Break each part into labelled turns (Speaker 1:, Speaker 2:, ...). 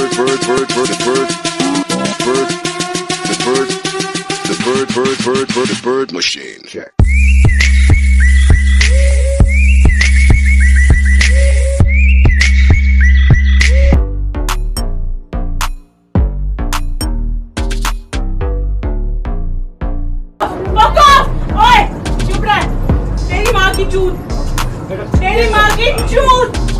Speaker 1: bird, bird, bird, bird, bird, bird, the bird, the bird, bird, bird, bird, bird machine. Check.
Speaker 2: की चूत तेरी माँ की चूत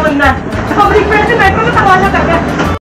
Speaker 2: बंदा बंदा है पब्लिक में ऐसे मेट्रो में तमाशा कर रहा है